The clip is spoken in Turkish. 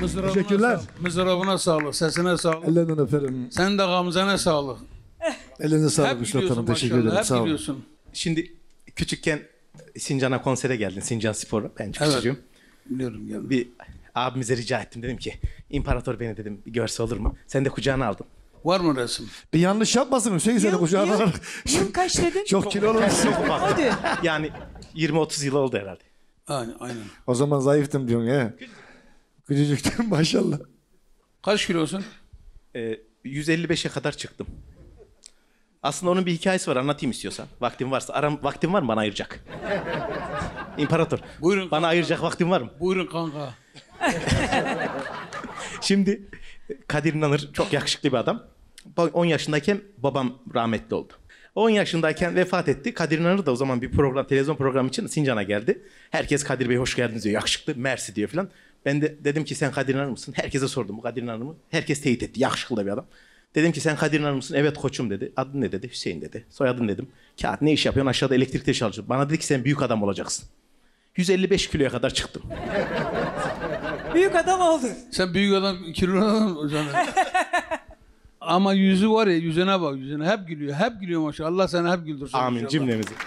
Mızrabına Teşekkürler. sağlık. Mızrabına sağlık, sesine sağlık. Ellerinden öperim. Sen de gamzene sağlık. Elinize sağlık gidiyorsun Hanım. Teşekkür ederim. Hep Sağ olun. gidiyorsun. Şimdi küçükken Sincan'a konsere geldin. Sincan Spor'a. Ben çok Evet. Biliyorum geldim. Bir abimize rica ettim. Dedim ki imparator beni dedim bir görse olur mu? Sen de kucağına aldın. Var mı resim? Bir yanlış yapmasın Hüseyin seni Yıl- kucağına yıl- alarak. Yıl kaç dedin? Çok kilo olmuşsun. Hadi. Yani 20-30 yıl oldu herhalde. Aynen, aynen. O zaman zayıftım diyorsun ya. Küçücüktüm maşallah. Kaç kilosun? Ee, 155'e kadar çıktım. Aslında onun bir hikayesi var anlatayım istiyorsan. Vaktin varsa. Aram, vaktin var mı bana ayıracak? İmparator. Buyurun. Bana ayıracak vaktin var mı? Buyurun kanka. Şimdi Kadir İnanır çok yakışıklı bir adam. Ba- 10 yaşındayken babam rahmetli oldu. 10 yaşındayken vefat etti. Kadir İnanır da o zaman bir program, televizyon programı için Sincan'a geldi. Herkes Kadir Bey hoş geldiniz diyor. Yakışıklı, mersi diyor falan. Ben de dedim ki sen Kadir İnanır mısın? Herkese sordum bu Kadir İnanır mı? Herkes teyit etti. Yakışıklı da bir adam. Dedim ki sen Kadir İnanır mısın? Evet koçum dedi. Adın ne dedi? Hüseyin dedi. Soyadın dedim. Kağıt ne iş yapıyorsun? Aşağıda elektrikte çalışıyorsun. Bana dedi ki sen büyük adam olacaksın. 155 kiloya kadar çıktım. Büyük adam oldu. Sen büyük adam, kilolu adam canım. Ama yüzü var ya, yüzüne bak yüzüne. Hep gülüyor, hep gülüyor maşallah. Allah seni hep güldürsün. Amin inşallah. cümlemizi.